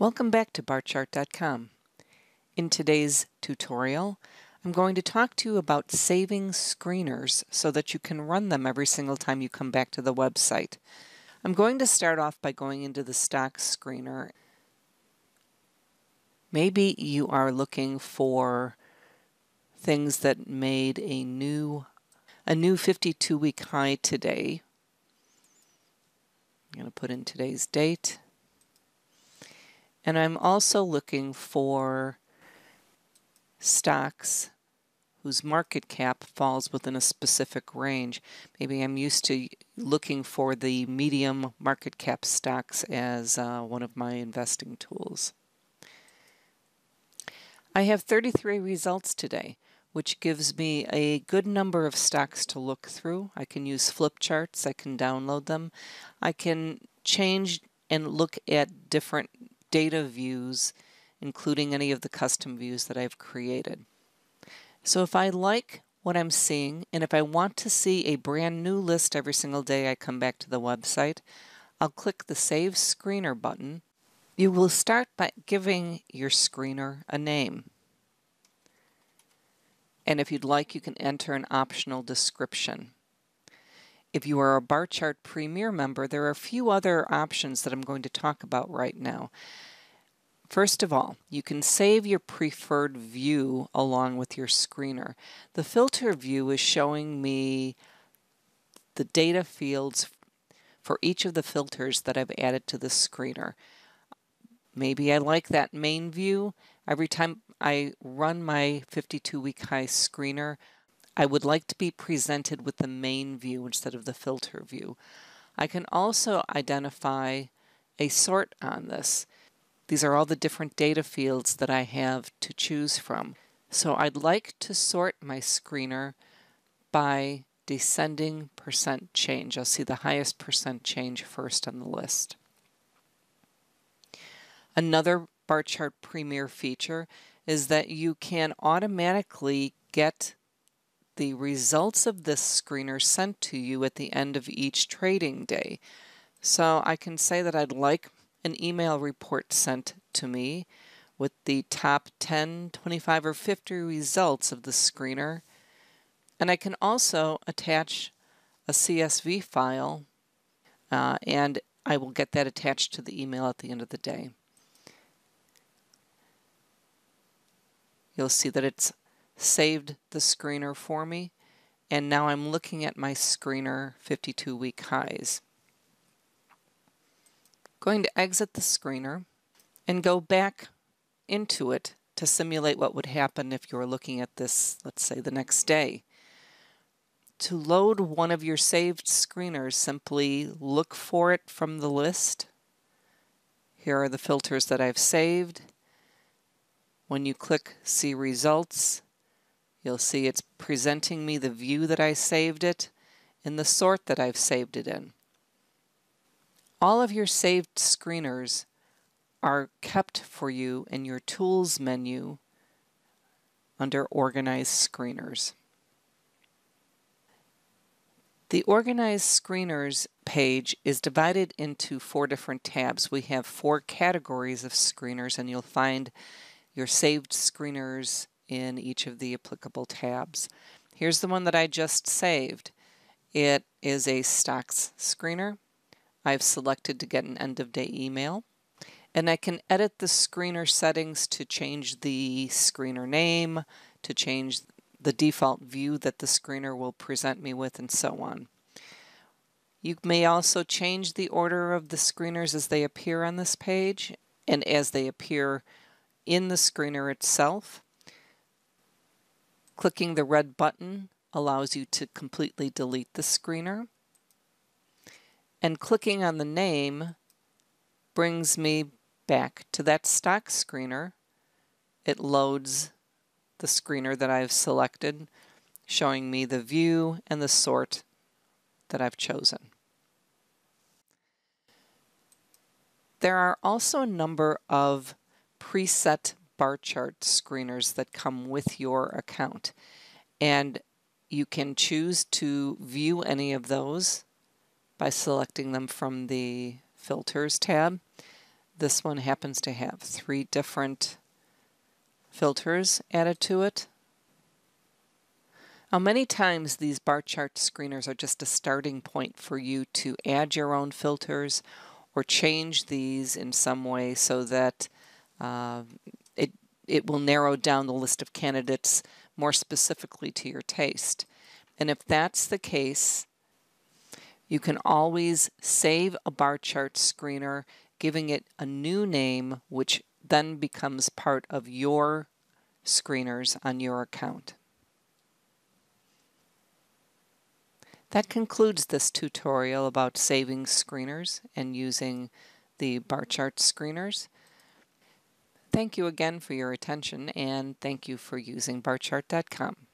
Welcome back to barchart.com. In today's tutorial, I'm going to talk to you about saving screeners so that you can run them every single time you come back to the website. I'm going to start off by going into the stock screener. Maybe you are looking for things that made a new a new 52 week high today. I'm going to put in today's date. And I'm also looking for stocks whose market cap falls within a specific range. Maybe I'm used to looking for the medium market cap stocks as uh, one of my investing tools. I have 33 results today, which gives me a good number of stocks to look through. I can use flip charts, I can download them, I can change and look at different data views, including any of the custom views that I've created. So if I like what I'm seeing, and if I want to see a brand new list every single day I come back to the website, I'll click the Save Screener button. You will start by giving your screener a name. And if you'd like, you can enter an optional description. If you are a Barchart Premier member, there are a few other options that I'm going to talk about right now. First of all, you can save your preferred view along with your screener. The filter view is showing me the data fields for each of the filters that I've added to the screener. Maybe I like that main view. Every time I run my 52 week high screener, I would like to be presented with the main view instead of the filter view. I can also identify a sort on this. These are all the different data fields that I have to choose from. So I'd like to sort my screener by descending percent change. I'll see the highest percent change first on the list. Another Barchart Premier feature is that you can automatically get the results of this screener sent to you at the end of each trading day. So I can say that I'd like an email report sent to me with the top 10, 25, or 50 results of the screener. And I can also attach a CSV file uh, and I will get that attached to the email at the end of the day. You'll see that it's saved the screener for me and now I'm looking at my screener 52 week highs. Going to exit the screener and go back into it to simulate what would happen if you were looking at this, let's say, the next day. To load one of your saved screeners, simply look for it from the list. Here are the filters that I've saved. When you click See Results, you'll see it's presenting me the view that I saved it and the sort that I've saved it in. All of your saved screeners are kept for you in your Tools menu under Organize Screeners. The Organize Screeners page is divided into four different tabs. We have four categories of screeners and you'll find your saved screeners in each of the applicable tabs. Here's the one that I just saved. It is a stocks screener. I've selected to get an end of day email. And I can edit the screener settings to change the screener name, to change the default view that the screener will present me with, and so on. You may also change the order of the screeners as they appear on this page and as they appear in the screener itself. Clicking the red button allows you to completely delete the screener and clicking on the name brings me back to that stock screener. It loads the screener that I've selected, showing me the view and the sort that I've chosen. There are also a number of preset Barchart screeners that come with your account and you can choose to view any of those by selecting them from the Filters tab. This one happens to have three different filters added to it. Now many times these Barchart screeners are just a starting point for you to add your own filters or change these in some way so that uh, it will narrow down the list of candidates more specifically to your taste. And if that's the case, you can always save a Barchart screener, giving it a new name, which then becomes part of your screeners on your account. That concludes this tutorial about saving screeners and using the Barchart screeners. Thank you again for your attention and thank you for using barchart.com.